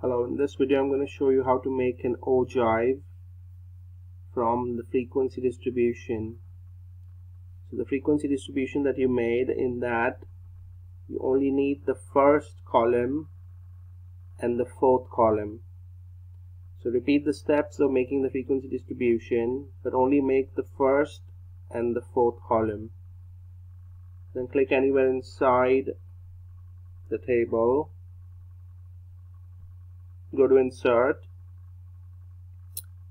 Hello, in this video I'm going to show you how to make an ogive from the frequency distribution. So the frequency distribution that you made in that you only need the first column and the fourth column. So repeat the steps of making the frequency distribution but only make the first and the fourth column. Then click anywhere inside the table go to insert.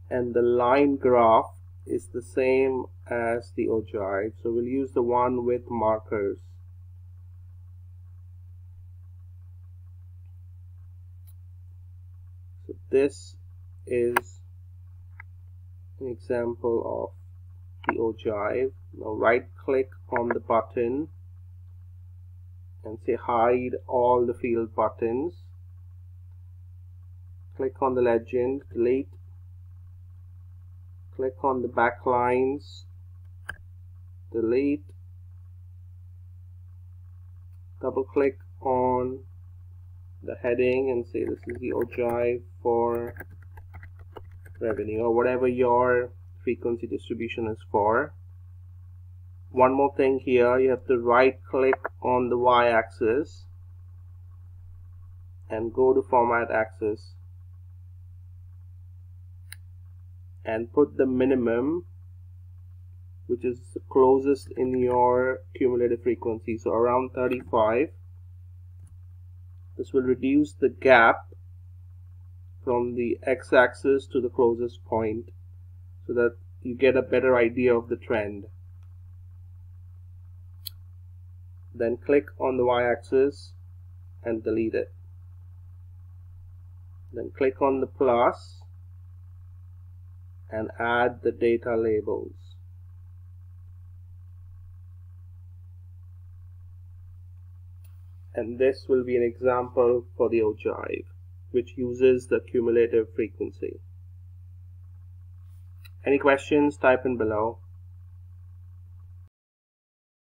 And the line graph is the same as the ogive so we'll use the one with markers. So this is an example of the ogive now right click on the button and say hide all the field buttons click on the legend delete. Click on the backlines delete. Double click on the heading and say this is the ogive for revenue or whatever your frequency distribution is for. One more thing here you have to right click on the y-axis and go to format axis and put the minimum which is closest in your cumulative frequency. So around 35 this will reduce the gap from the x-axis to the closest point so that you get a better idea of the trend. Then click on the y-axis and delete it. Then click on the plus and add the data labels. And this will be an example for the ogive, which uses the cumulative frequency. Any questions, type in below.